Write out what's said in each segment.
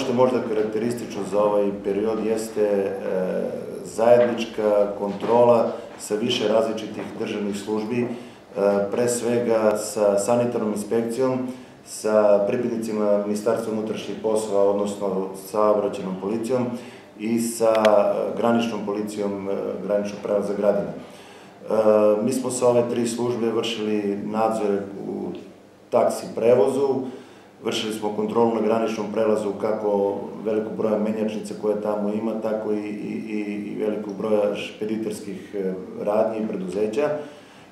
što je možda karakteristično za ovaj period jeste e, zajednička kontrola sa više različitih državnih službi, e, pre svega sa sanitarnom inspekcijom, sa pripadnicima Ministarstva unutrašnjih poslova, odnosno sa obraćenom policijom i sa graničnom policijom graničnog prelaza Gradina. Mi smo sa ove tri službe vršili nadzor u taksi prevozu, vršili smo kontrolu na graničnom prelazu kako velikog broja menjačnica koje tamo ima, tako i, i, i velikog broja špediterskih e, radnji i preduzeća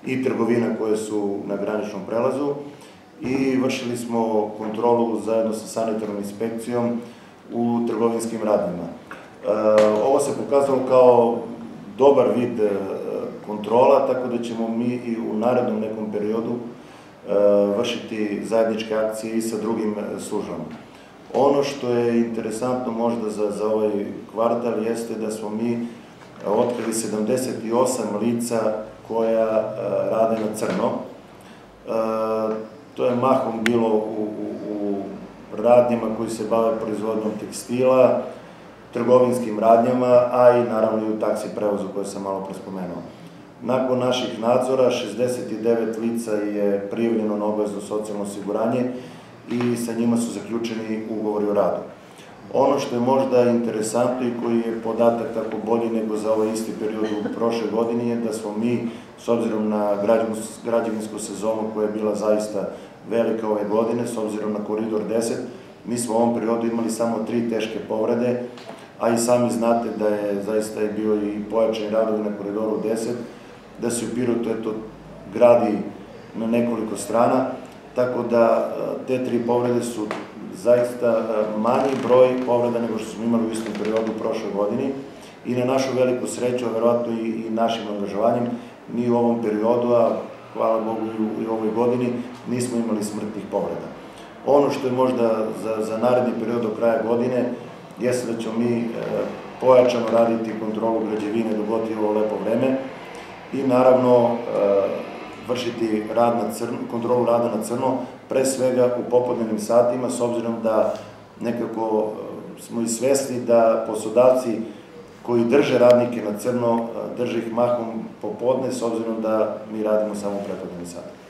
i trgovina koje su na graničnom prelazu i vršili smo kontrolu zajedno sa sanitarnom inspekcijom u trgovinskim radnjima. E, ovo se pokazalo kao dobar vid e, kontrola, tako da ćemo mi i u narednom nekom periodu vršiti zajedničke akcije i sa drugim e, službama. Ono što je interesantno možda za, za ovaj kvartal jeste da smo mi otkrili 78 lica koja e, rade na crno. To je mahom bilo u, u, u radnjama koji se bave proizvodnom tekstila, trgovinskim radnjama, a i naravno i u taksi prevozu koje sam malo prespomenuo. Nakon naših nadzora, 69 lica je prijavljeno na obavezno socijalno osiguranje i sa njima su zaključeni ugovori o radu. Ono što je možda interesantno i koji je podatak tako bolji nego za ovaj isti period u prošle godine je da smo mi, s obzirom na građevinsku sezonu koja je bila zaista velika ove godine, s obzirom na koridor 10, mi smo u ovom periodu imali samo tri teške povrede, a i sami znate da je zaista je bio i pojačan radovi na koridoru 10, da se u Pirotu eto, gradi na nekoliko strana, tako da e, te tri povrede su zaista e, manji broj povreda nego što smo imali u istom periodu u prošloj godini i na našu veliku sreću, a verovatno i, i našim angažovanjem, mi u ovom periodu, a hvala Bogu i u, i u ovoj godini, nismo imali smrtnih povreda. Ono što je možda za, za naredni period do kraja godine, jeste da ćemo mi e, pojačano raditi kontrolu građevine dok lepo vreme, i naravno e, vršiti rad na crno, kontrolu rada na crno, pre svega u popodnevnim satima, s obzirom da nekako e, smo i svesni da poslodavci koji drže radnike na crno, e, drže ih mahom popodne, s obzirom da mi radimo samo u prepodnevnim satima.